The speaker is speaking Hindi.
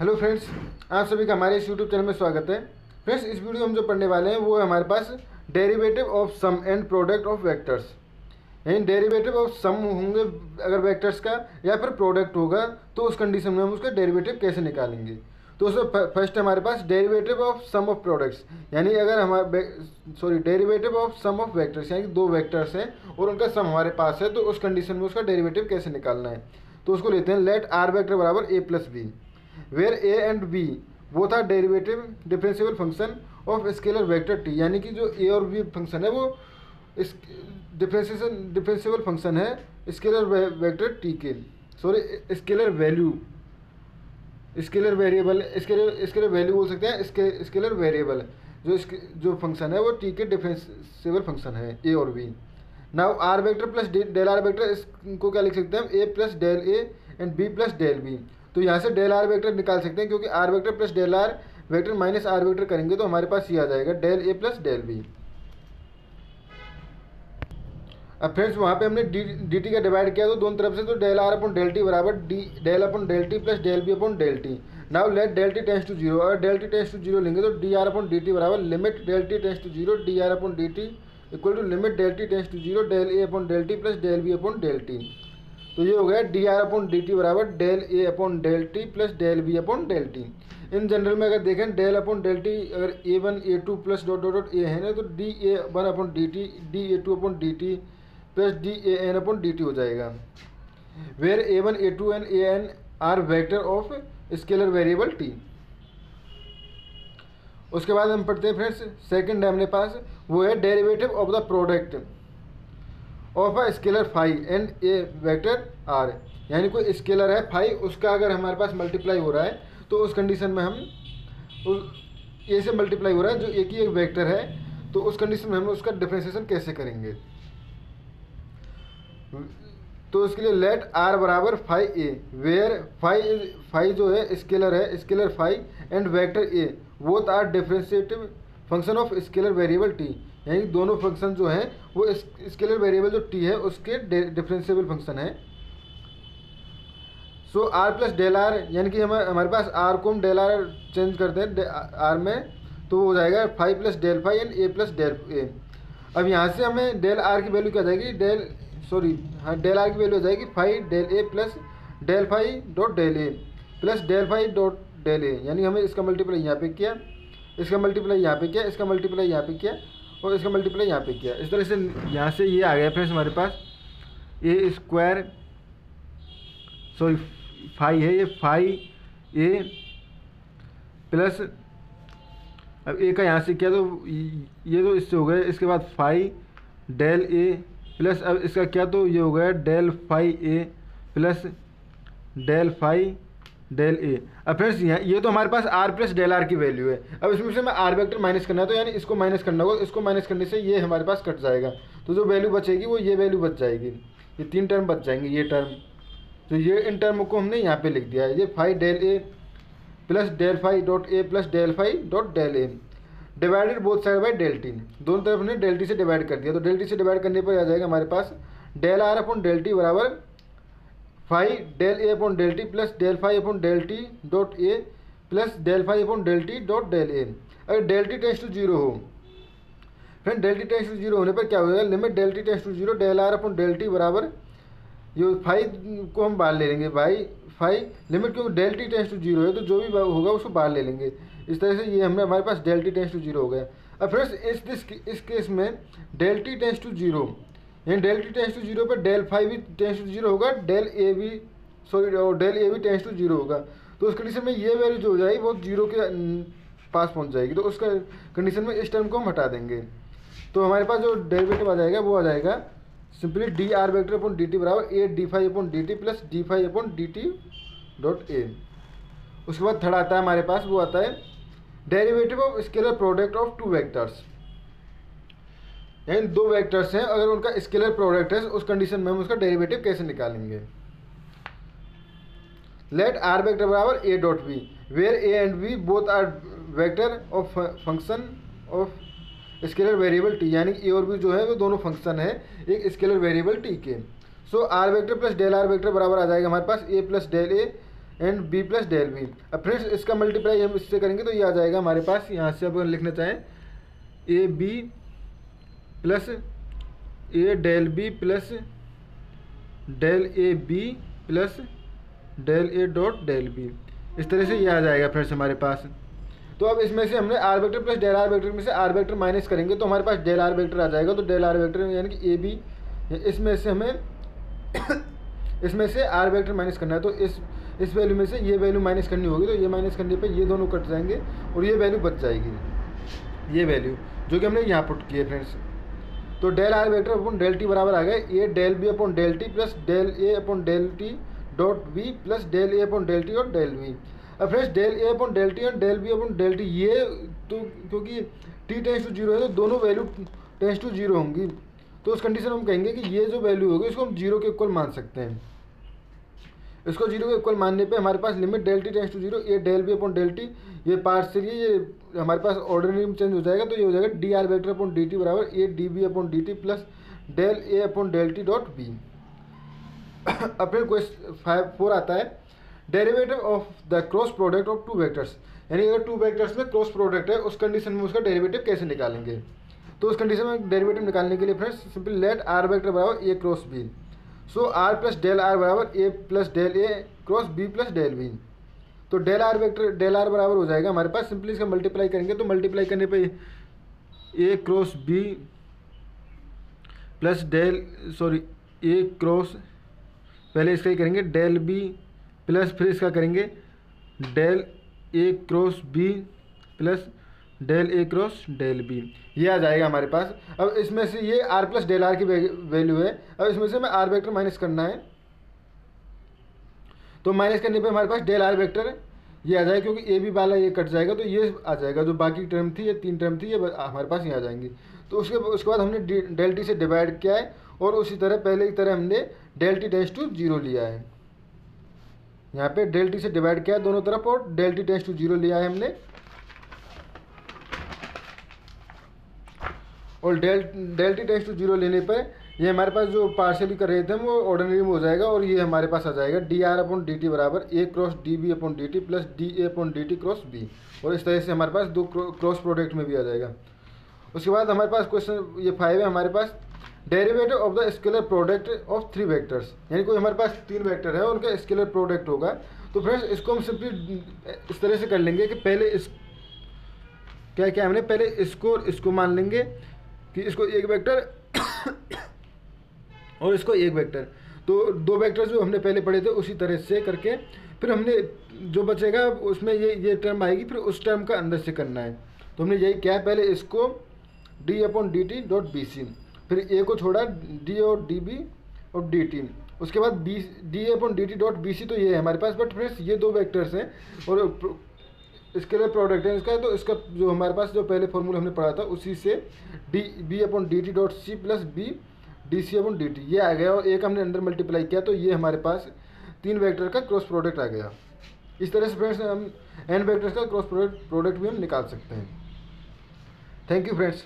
हेलो फ्रेंड्स आप सभी का हमारे इस यूट्यूब चैनल में स्वागत है। फ्रेंड्स इस वीडियो हम जो पढ़ने वाले हैं, वो है हमारे पास derivative of sum and product of vectors यानी डेरिवेटिव ऑफ़ सम होंगे अगर वेक्टर्स का, या फिर प्रोडक्ट होगा तो उस कंडीशन में हम उसका डेरिवेटिव कैसे निकालेंगे? तो उसमें फ़र्स्ट हमारे पास derivative of sum of products यानी अगर हमारे sorry derivative of sum of vectors यानी दो वेक्टर्स हैं, और उनका सम हमारे पास है तो उस कंडीशन में उसका डेरिवेटिव कैसे निकालना है? तो उसको लेते हैं लेट आर वेक्टर बराबर A plus B where A and B वो था derivative differential function of scalar vector T यानी कि जो ए और बी फ़ंक्शन है वो इस डिफरेंशियल फ़ंक्शन है स्केलर वेक्टर टी के sorry scalar value scalar variable scalar scalar value बोल सकते हैं स्के, स्केलर वेरिएबल जो इसके जो फ़ंक्शन है वो टी के डिफरेंशियल फ़ंक्शन है ए और B now R vector plus del R vector इसको क्या लिख सकते हैं A plus del A and B plus del B तो यहाँ से डेल आर वेक्टर निकाल सकते हैं, क्योंकि R vector plus del R vector minus R vector करेंगे तो हमारे पास ये आ जाएगा, del A plus del B. अब फ्रेंड्स, वहाँ पे हमने डी डी टी का डिवाइड किया तो दोनों तरफ़ से तो del R upon del T बराबर D, del upon del T plus del B upon del T. Now let del T tends to zero अगर del T tends to zero लेंगे तो D R upon D T बराबर limit del T tends to zero D R upon D T equal to limit del T tends to zero del A upon del T plus del B upon del T. तो ये हो गया D R upon D T बराबर del A upon del T plus del B upon del T in general में अगर देखें डेल अपॉन डेल टी अगर A one A two plus dot dot dot A है ना तो D A one upon D T D A two upon D T plus D A N upon D T हो जाएगा। Where A one A two and A N are vector of scalar variable T उसके बाद हम पढ़ते हैं फ्रेंड्स सेकंड है अपने पास, वो है derivative of the product of a scalar five and a vector R. यानी कोई स्केलर है फाइव, उसका अगर हमारे पास मल्टीप्लाई हो रहा है तो उस कंडीशन में हम ए से मल्टीप्लाई हो रहा है, जो एक ही एक वेक्टर है तो उस कंडीशन में हम उसका डिफ्रेंसिएशन कैसे करेंगे? तो उसके लिए लेट आर बराबर five A where five five जो है, स्केलर है, scalar five and vector A वो are differentiable function of scalar variable T यानी दोनों फ़ंक्शन जो हैं, वो स्केलर वेरिएबल जो टी है, उसके डिफरेंशिएबल फ़ंक्शन है। So R plus del R यानी कि हम, हमारे पास आर को हम डेल आर चेंज करते हैं आर में तो वो हो जाएगा five plus del five and A plus del A अब यहाँ से हमें डेल आर की वैल्यू क्या जाएगी? डेल सॉरी हाँ डेल आर की वैल्यू हो जाएगी five del A plus del five dot del A plus del five dot del A यानी हमें इसका मल्टीप्लाई यहाँ पे किया, इसका मल्टीप्लाई यहाँ पे किया, इसका मल्टीप्लाई यहाँ पे किया। और इसका मल्टीप्लाई यहाँ पे किया? इस तरह से यहाँ से ये आ गया फ्रेंड्स हमारे पास। ए स्क्वायर सॉरी फाइव है ये फाइव ए प्लस अब ए का यहाँ से किया तो ये तो इससे हो गया, इसके बाद फाइव डेल ए प्लस अब इसका क्या तो ये हो गया del five A plus del five del A अब फ्रेंड्स ये तो हमारे पास आर प्लस डेल आर की वैल्यू है। अब इसमें से मैं आर वेक्टर माइनस करना है तो यानी इसको माइनस करना होगा, इसको माइनस करने से ये हमारे पास कट जाएगा। तो जो वैल्यू बचेगी, वो ये वैल्यू बच जाएगी। ये तीन टर्म बच जाएँगे, ये टर्म तो ये इन टर्म को हमने यहाँ पे लिख दिया है। ये five del A plus del five dot A plus del five dot del A divided both side by del T दोनों तरफ़ ने डेल टी से डिवाइड कर दिया। तो डेल टी से डिवाइड करने पर आ जाएगा हमारे पास del R upon del T बराबर five del A upon del T plus del five upon del T dot A plus del five upon del T dot del A अगर del T tends to zero हो friend del T tends to zero होने पर क्या होगा limit del T tends to zero del R upon del T बराबर ये फाइव को हम बाहर ले लेंगे भाई फाइव लिमिट क्योंकि del T tends to zero है तो जो भी होगा उसको बाहर ले लेंगे इस तरह से ये हमने हमारे पास del T tends to zero हो गया अब फ्रेंड्स इस दिस इस केस में del T tends to zero यानी del T tends to zero पर डेल फाइव भी टेंस टू ज़ीरो होगा, डेल ए भी, सॉरी डेल ए भी टेंस टू ज़ीरो होगा। तो उस कंडीशन में ये वैल्यू जो हो जाएगी, वो ज़ीरो के पास पहुँच जाएगी। तो उसका कंडीशन में इस टर्म को हम हटा देंगे। तो हमारे पास जो डेरिवेटिव आ जाएगा, वो आ जाएगा simply D R vector upon D T बराबर A D five upon D T plus D five upon D T dot A उसके बाद थर्ड आता है हमारे पास, वो आता है derivative of scalar product of two vectors यानी दो वेक्टर्स हैं, अगर उनका स्केलर प्रोडक्ट है, उस कंडीशन में हम उसका डेरिवेटिव कैसे निकालेंगे? लेट आर वेक्टर बराबर A dot B where A and B both are vector of function of scalar variable T यानी ए और बी जो है, वो दोनों फ़ंक्शन है, एक स्केलर वेरिएबल टी के। So R vector plus del R vector बराबर आ जाएगा हमारे पास A plus del A and B plus del B अब फ्रेंड्स इसका मल्टीप्लाई हम इससे करेंगे तो ये आ जाएगा हमारे पास, यहाँ से अब लिखना चाहें A B plus A del B plus del A B plus del A dot del B. इस तरह से ये आ जाएगा फ्रेंड्स हमारे पास। तो अब इसमें से हमने R vector plus del R vector में से आर वेक्टर माइनस करेंगे तो हमारे पास डेल आर वेक्टर आ जाएगा। तो डेल आर वेक्टर यानी कि ए बी, इसमें से हमें इसमें से आर वेक्टर माइनस करना है। तो इस इस वैल्यू में से ये वैल्यू माइनस करनी होगी तो ये माइनस करने पे ये दोनों कट जाएँगे और ये वैल्यू बच जाएगी। ये वैल्यू जो कि हमने यहाँ पुट की है फ्रेंड्स तो del R vector upon del T बराबर आ गए A del B upon del T plus del A upon del T dot B plus del A upon del T और डेल बी। अब friends, del A upon del T और del B upon del T, ये तो क्योंकि टी टेंस टू ज़ीरो है तो दोनों वैल्यू टेंस टू ज़ीरो होंगी। तो उस कंडीशन हम कहेंगे कि ये जो वैल्यू होगी इसको हम ज़ीरो के इक्वल मान सकते हैं। इसको ज़ीरो के इक्वल मानने पे हमारे पास limit del T tends to zero A del B upon del T ये पार्शियल ये हमारे पास ऑर्डनरी में चेंज हो जाएगा तो ये हो जाएगा D R vector upon D T बराबर A D B upon D T plus del A upon del T dot B अब फिर क्वेश्चन फाइव फोर आता है. Derivative of the cross product of two vectors यानी अगर टू वेक्टर्स में क्रॉस प्रोडक्ट है, उस कंडीशन में उसका डेरिवेटिव कैसे निकालेंगे? तो उस कंडीशन में डेरिवेटिव निकालने के लिए friends simple let R vector बराबर A cross B so R plus del R बराबर A plus del A cross B plus del B. तो del R vector, del R बराबर हो जाएगा। हमारे पास सिंपली इसका मल्टीप्लाई करेंगे तो मल्टीप्लाई करने पे A cross B plus del sorry A cross, पहले इसका ही करेंगे, डेल बी प्लस फिर इसका करेंगे, del A cross B plus del A cross del B. ये आ जाएगा हमारे पास। अब इसमें से ये आर प्लस डेल आर की वैल्यू है। अब इसमें से हमें आर वेक्टर माइनस करना है। तो माइनस करने पे हमारे पास डेल आर वेक्टर ये आ जाएगा क्योंकि ए बी वाला ये कट जाएगा तो ये आ जाएगा। जो बाकी टर्म थी, ये तीन टर्म थी, ये हमारे पास ये आ जाएँगी। तो उसके उसके बाद हमने डेल टी से डिवाइड किया है और उसी तरह पहले की तरह हमने del T tends to zero लिया है। यहाँ पे डेल टी से डिवाइड किया है दोनों तरफ़ और del T tends to zero लिया है हमने। और del del T tends to zero लेने पर ये हमारे पास जो पार्शली कर रहे थे, वो ऑर्डनरी में हो जाएगा और ये हमारे पास आ जाएगा D R upon D T बराबर A cross D B upon D T plus D A upon D T cross B और इस तरह से हमारे पास दो क्रॉस प्रोडक्ट में भी आ जाएगा। उसके बाद हमारे पास क्वेश्चन ये फाइव है हमारे पास। Derivative of the scalar product of three vectors यानी कोई हमारे पास तीन वेक्टर है उनका स्केलर प्रोडक्ट होगा। तो फ्रेंड्स इसको हम सिंपली इस तरह से कर लेंगे कि पहले इस, क्या क्या हमने पहले इसको इसको मान लेंगे। कि इसको एक वेक्टर और इसको एक वेक्टर तो दो वेक्टर जो हमने पहले पढ़े थे, उसी तरह से करके फिर हमने जो बचेगा, उसमें ये ये टर्म आएगी, फिर उस टर्म का अंदर से करना है। तो हमने यही क्या है, पहले इसको D upon D T dot B C फिर ए को छोड़ा डी और डी बी और डी टी उसके बाद B D upon D T dot B C तो ये है हमारे पास बट फ्रेंड्स ये दो वेक्टर्स हैं और इसके लिए प्रोडक्ट है इसका तो इसका जो हमारे पास जो पहले फॉर्मूला हमने पढ़ा था, उसी से D B upon D T dot C plus B D C upon D T ये आ गया और एक हमने अंडर मल्टीप्लाई किया तो ये हमारे पास तीन वेक्टर का क्रॉस प्रोडक्ट आ गया। इस तरह से फ्रेंड्स हम एन वेक्टर्स का क्रॉस प्रोडक्ट प्रोडक्ट भी हम निकाल सकते हैं। Thank you friends